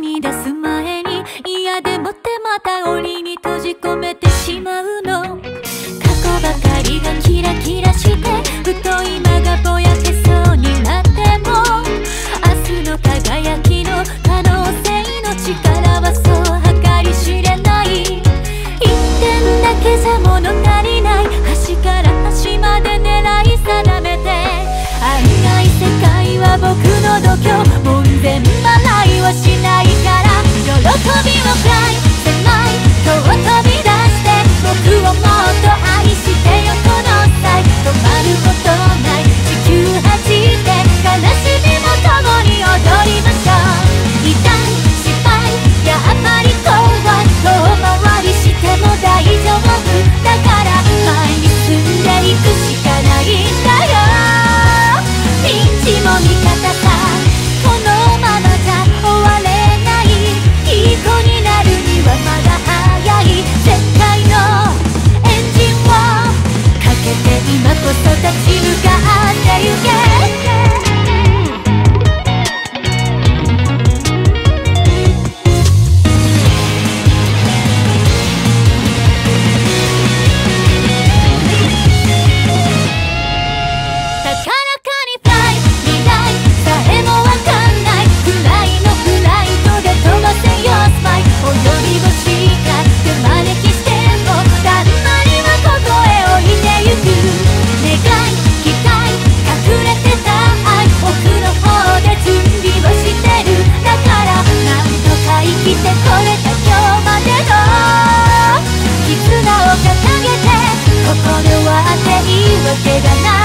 に出す前に嫌でもってまた檻に閉立ち向かってゆけ言い訳がない